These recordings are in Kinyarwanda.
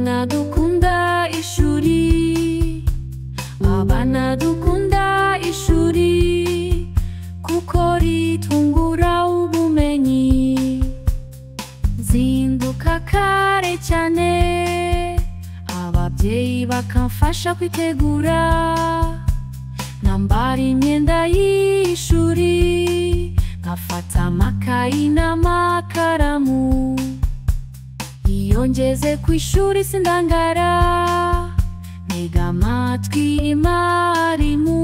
Abana dukunda ishuri abana dukunda ishuri kuko ritungura ubumenyi. Nzinduka kare cyane ababyeyi bakamfasha kwitegura. Nambara imyenda y'ishuri nkafata amakayi n'amakaramu. Iyo ngeze ku ishuri sindangara. Ntega amatwi mwarimu.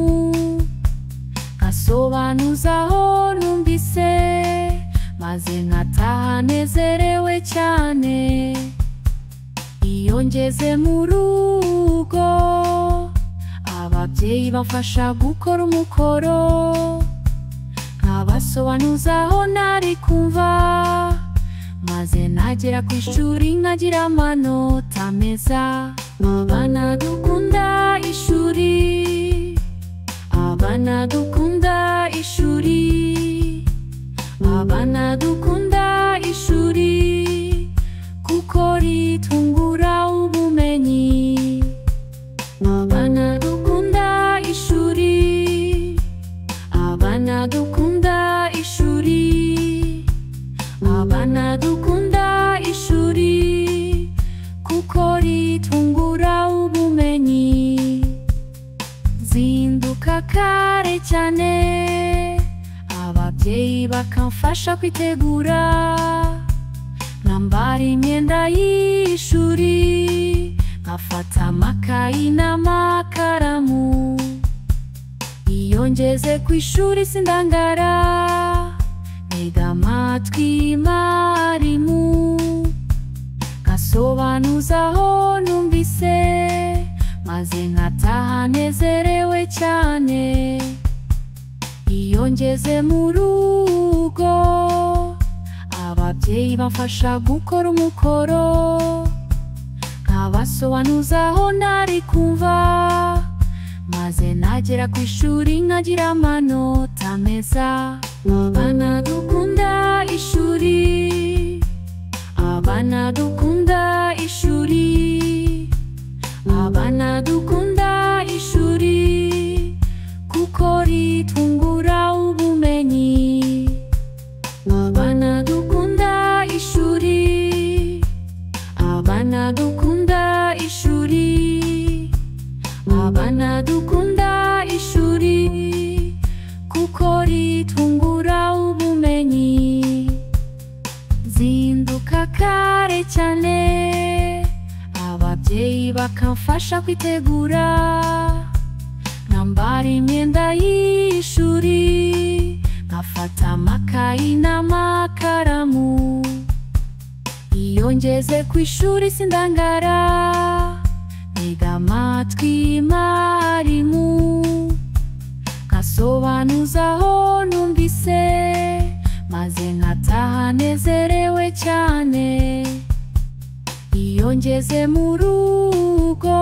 Nkasobanuza aho numvise. Maze nkataha nezerewe cyane. Iyo ngeze mu rugo ababyeyi bamfasha gukora umukoro. Nkabasobanuza aho ntari kumva. Maze nagera ku ishuri nkagira amanota meza abana dukunda ishuri kare cyane ababyeyi bakamfasha kwitegura nkambara imyenda y'ishuri nkafata amakayi n'amakaramu iyo ngeze ku ishuri sindangara ntega amatwi mwarimu nkasobanuza aho numvise maze nkataha nezerewe cyane iyo ngeze mu rugo. Ababyeyi bamfasha gukora umukoro nkabasobanuza aho ntari kumva. Maze nagera ku ishuri nkagira amanota meza. Abana dukunda ishuri kuko ritungura ubumenyi. Zinduka kare cyane ababyeyi bakamfasha kwitegura. Nkambara imyenda y'ishuri nkafata amakayi n'amakaramu. Iyo ngeze ku ishuri sindangara ntega amatwi mwarimu nkasobanuza aho numvise maze nkataha nezerewe cyane. Iyo ngeze mu rugo